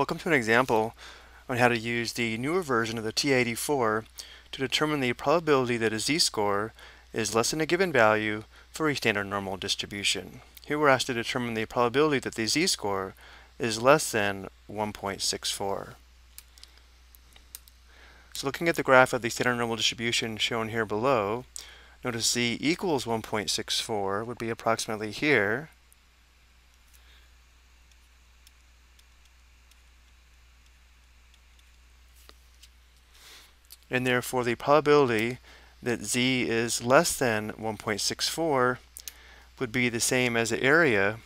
Welcome to an example on how to use the newer version of the TI84 to determine the probability that a z-score is less than a given value for a standard normal distribution. Here we're asked to determine the probability that the z-score is less than 1.64. So looking at the graph of the standard normal distribution shown here below, notice z equals 1.64 would be approximately here, and therefore the probability that z is less than 1.64 would be the same as the area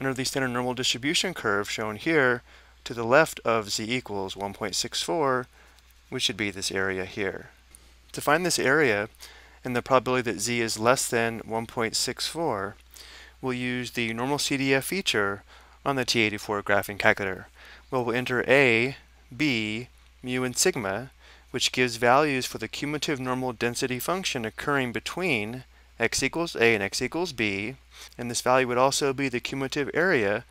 under the standard normal distribution curve shown here to the left of z equals 1.64, which should be this area here. To find this area and the probability that z is less than 1.64, we'll use the normal CDF feature on the TI84 graphing calculator. Well, we'll enter A, B, mu, and sigma which gives values for the cumulative normal density function occurring between x equals a and x equals b, and this value would also be the cumulative area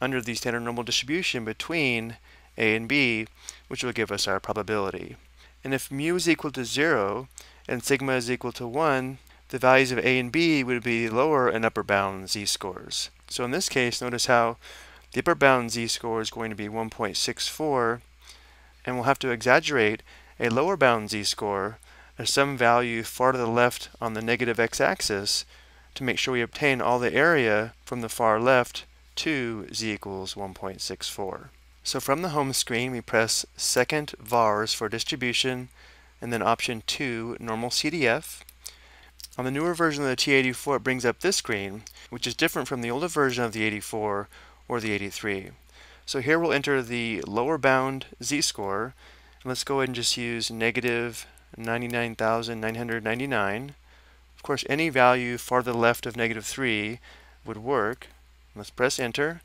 under the standard normal distribution between a and b, which will give us our probability. And if mu is equal to 0 and sigma is equal to 1, the values of a and b would be lower and upper bound z-scores. So in this case, notice how the upper bound z-score is going to be 1.64, and we'll have to exaggerate a lower bound z-score as some value far to the left on the negative x-axis to make sure we obtain all the area from the far left to z equals 1.64. So from the home screen we press second vars for distribution and then option 2 normal CDF. On the newer version of the TI84 it brings up this screen which is different from the older version of the 84 or the 83. So here we'll enter the lower bound z-score Let's go ahead and just use negative 99,999. Of course, any value farther left of negative 3 would work. Let's press enter.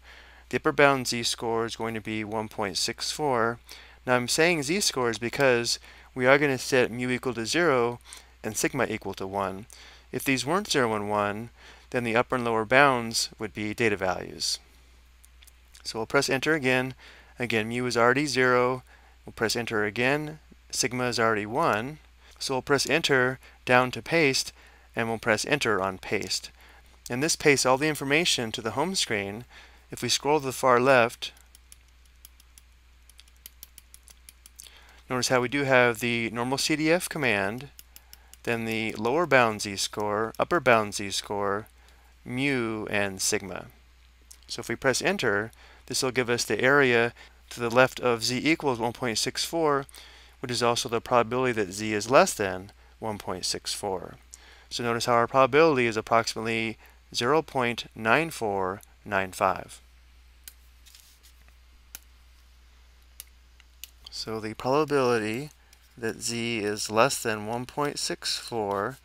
The upper bound z-score is going to be 1.64. Now I'm saying z-scores because we are going to set mu equal to 0 and sigma equal to 1. If these weren't 0 and 1, then the upper and lower bounds would be data values. So we'll press enter again. Again, mu is already 0, We'll press enter again. Sigma is already 1. So we'll press enter down to paste, and we'll press enter on paste. And this pastes all the information to the home screen. If we scroll to the far left, notice how we do have the normal CDF command, then the lower bound z-score, upper bound z-score, mu, and sigma. So if we press enter, this will give us the area to the left of z equals 1.64, which is also the probability that z is less than 1.64. So notice how our probability is approximately 0.9495. So the probability that z is less than 1.64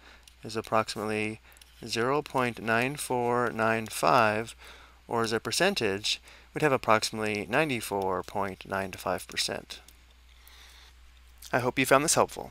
is approximately 0.9495, or as a percentage, would have approximately 94.95%. I hope you found this helpful.